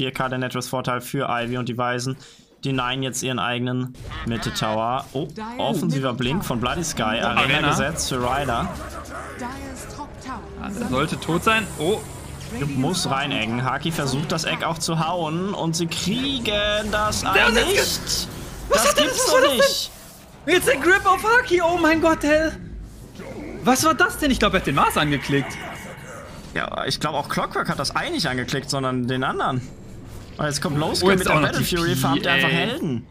4K der Networks-Vorteil für Ivy und die Weisen. Die Nine jetzt ihren eigenen Mitte-Tower. Oh, offensiver Blink von Bloody Sky. Arena, Arena. gesetzt für Ryder. Der sollte tot sein. Oh, Muss reineggen. Haki versucht das Eck auch zu hauen und sie kriegen das Der ein nicht. Was Das gibt's was war doch das denn? nicht. jetzt der Grip auf Haki. Oh mein Gott, hell. Was war das denn? Ich glaube, er hat den Mars angeklickt. Ja, ich glaube auch Clockwork hat das eigentlich angeklickt, sondern den anderen. Jetzt kommt Low Oh, mit der Battle Fury, farmt er einfach. Helden.